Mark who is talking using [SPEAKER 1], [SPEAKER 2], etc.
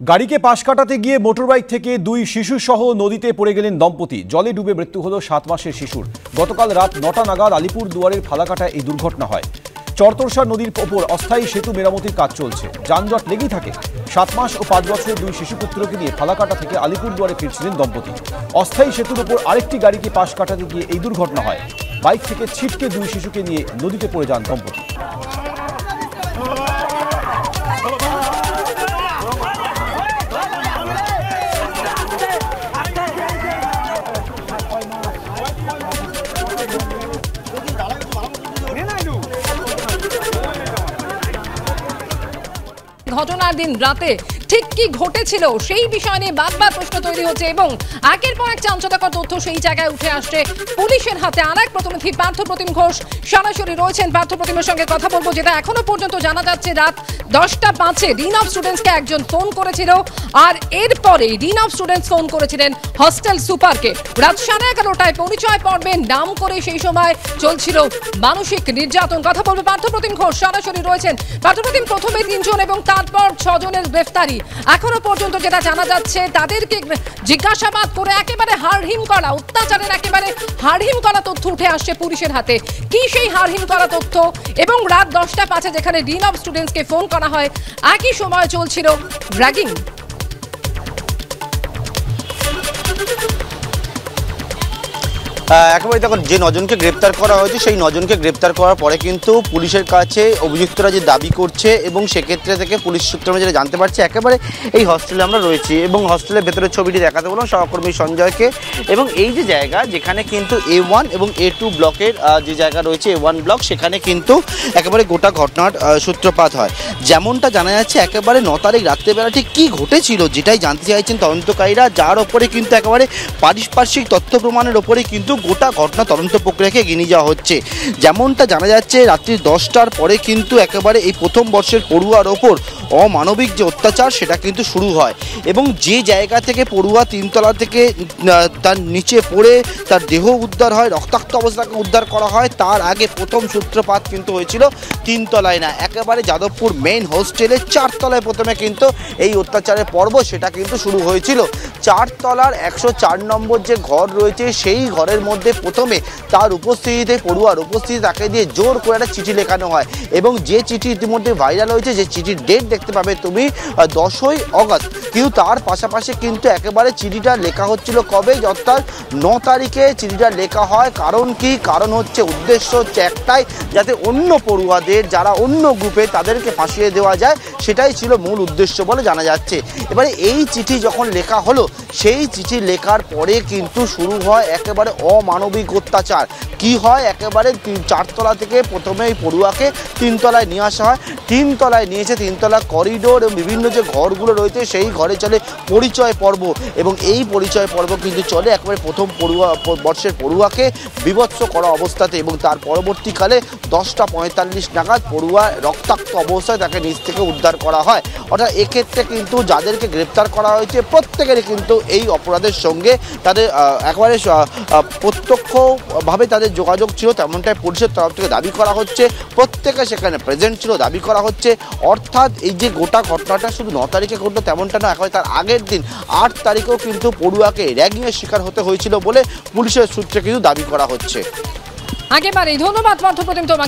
[SPEAKER 1] গাড়িকে পাশ কাটাতে গিয়ে মোটরবাইক থেকে দুই শিশু সহ নদীতে পড়ে গেলেন দম্পতি। জলে ডুবে মৃত্যু হলো সাত মাসের শিশুর। গতকাল রাত নটা নাগাদ আলিপুর দুয়ারের ফালাকাটায় এই দুর্ঘটনা হয়। চরতরসা নদীর ওপর অস্থায়ী সেতু মেরামতির কাজ চলছে। যানজট লেগেই থাকে। সাত মাস ও পাঁচ বছরের দুই শিশুপুত্রকে নিয়ে ফালাকাটা থেকে আলিপুর দুয়ারে ফিরছিলেন দম্পতি। অস্থায়ী সেতুর ওপর আরেকটি গাড়িকে পাশ কাটাতে গিয়ে এই দুর্ঘটনা হয়। বাইক থেকে ছিটকে দুই শিশুকে নিয়ে নদীতে পড়ে যান দম্পতি।
[SPEAKER 2] ঘটনার দিন রাতে ঠিক কি ঘটেছিল? সেই বিষয় নিয়ে বারবার প্রশ্ন তৈরি হচ্ছে এবং একের পর এক চাঞ্চল্যকর তথ্য সেই জায়গায় উঠে আসছে। পুলিশের হাতে আর এক প্রতিনিধি পার্থ প্রতিম ঘোষ। সরাসরি রয়েছেন পার্থ প্রতিমের সঙ্গে কথা বলব, যেটা এখনও পর্যন্ত জানা যাচ্ছে রাত দশটা পাঁচে ডিন অফ স্টুডেন্টসকে একজন ফোন করেছিল। আর এরপরে ডিন অফ স্টুডেন্টস ফোন করেছিলেন হস্টেল সুপারকে রাত সাড়ে এগারোটায় পরিচয় পর্বে নাম করে সেই সময় চলছিল মানসিক নির্যাতন। কথা বলবে পার্থপ্রতিম ঘোষ। সরাসরি রয়েছেন পার্থপ্রতিম প্রথমে তিনজন এবং তারপর ছজনের গ্রেফতারি। এখনও পর্যন্ত যেটা জানা যাচ্ছে, তাদেরকে জিজ্ঞাসাবাদ করে একেবারে হাড়হিম করা, অত্যাচারের একেবারে হারহিম করা তথ্য উঠে আসছে পুলিশের হাতে। কি সেই হারহিম করা তথ্য? এবং রাত দশটা পাঁচে যেখানে ডিন অফ স্টুডেন্টসকে ফোন করা হয়, একই সময় চলছিল র্যাগিং
[SPEAKER 3] একেবারে দেখো যে নজনকে গ্রেপ্তার করা হয়েছে, সেই নজনকে গ্রেপ্তার করার পরে কিন্তু পুলিশের কাছে অভিযুক্তরা যে দাবি করছে এবং সেক্ষেত্রে থেকে পুলিশ সূত্রে আমরা যেটা জানতে পারছি, একেবারে এই হস্টেলে আমরা রয়েছি এবং হস্টেলের ভেতরের ছবিটি দেখাতে বললাম সহকর্মী সঞ্জয়কে। এবং এই যে জায়গা, যেখানে কিন্তু এ ওয়ান এবং এ টু ব্লকের যে জায়গা রয়েছে এ ওয়ান ব্লক, সেখানে কিন্তু একেবারে গোটা ঘটনার সূত্রপাত হয়। যেমনটা জানা যাচ্ছে, একেবারে ন তারিখ রাত্রেবেলা ঠিক কী ঘটেছিল যেটাই জানতে চাইছেন তদন্তকারীরা, যার ওপরে কিন্তু একেবারে পারিপার্শ্বিক তথ্য প্রমাণের ওপরে কিন্তু গোটা ঘটনা তদন্ত প্রক্রিয়াকে এগিয়ে নিয়ে যাওয়া হচ্ছে। যেমনটা জানা যাচ্ছে, রাত্রি দশটার পরে কিন্তু একেবারে এই প্রথম বর্ষের পড়ুয়ার ওপর অমানবিক যে অত্যাচার, সেটা কিন্তু শুরু হয়। এবং যে জায়গা থেকে পড়ুয়া তিনতলা থেকে তার নিচে পড়ে তার দেহ উদ্ধার হয়, রক্তাক্ত অবস্থাকে উদ্ধার করা হয়, তার আগে প্রথম সূত্রপাত কিন্তু হয়েছিল তিনতলায় না। একেবারে যাদবপুর মেইন হোস্টেলে চারতলায় প্রথমে কিন্তু এই অত্যাচারের পর্ব, সেটা কিন্তু শুরু হয়েছিল। চারতলার একশো চার নম্বর যে ঘর রয়েছে, সেই ঘরের মধ্যে প্রথমে তার উপস্থিতিতে পড়ুয়ার উপস্থিতি তাকে দিয়ে জোর করে একটা চিঠি লেখানো হয়। এবং যে চিঠি ইতিমধ্যে ভাইরাল হয়েছে, যে চিঠির ডেট দেখতে পাবে তুমি দশই অগস্ট। কিন্তু তার পাশাপাশি কিন্তু একেবারে চিঠিটা লেখা হচ্ছিল কবে? অর্থাৎ ন তারিখে চিঠিটা লেখা হয়। কারণ কি? কারণ হচ্ছে উদ্দেশ্য হচ্ছে একটাই, যাতে অন্য পড়ুয়াদের, যারা অন্য গ্রুপে তাদেরকে ফাঁসিয়ে দেওয়া যায়, সেটাই ছিল মূল উদ্দেশ্য বলে জানা যাচ্ছে। এবারে এই চিঠি যখন লেখা হলো, সেই চিঠি লেখার পরে কিন্তু শুরু হয় একেবারে অমানবিক অত্যাচার। কি হয়? একেবারে চারতলা থেকে প্রথমে এই পড়ুয়াকে তিনতলায় নিয়ে আসা হয়। তিনতলায় নিয়ে এসে তিনতলা করিডোর এবং বিভিন্ন যে ঘরগুলো রয়েছে, সেই ঘরে চলে পরিচয় পর্ব। এবং এই পরিচয় পর্ব কিন্তু চলে একেবারে প্রথম পড়ুয়া বর্ষের পড়ুয়াকে বিভৎস করা অবস্থাতে এবং তার পরবর্তীকালে দশটা পঁয়তাল্লিশ নাগাদ পড়ুয়া রক্তাক্ত অবস্থায় তাকে নিচ থেকে উদ্ধার করা হয়। অর্থাৎ এক্ষেত্রে কিন্তু যাদেরকে গ্রেপ্তার করা হয়েছে, প্রত্যেকেরই কিন্তু এই অপরাধের সঙ্গে তাদের একেবারে প্রত্যক্ষভাবে তাদের যোগাযোগ ছিল, তেমনটাই পুলিশের তরফ থেকে দাবি করা হচ্ছে, প্রত্যেকে সেখানে প্রেজেন্ট ছিল, দাবি করা হচ্ছে। অর্থাৎ এই যে গোটা ঘটনাটা শুধু ন তারিখে ঘটলো, তেমনটা না এখন তার আগের দিন, আট তারিখেও কিন্তু পড়ুয়াকে র্যাগিংয়ের শিকার হতে হয়েছিল বলে পুলিশের সূত্রে কিন্তু দাবি করা হচ্ছে।
[SPEAKER 2] আগেবারেই ধন্যবাদ, পার্থপ্রতিম তোমাকে।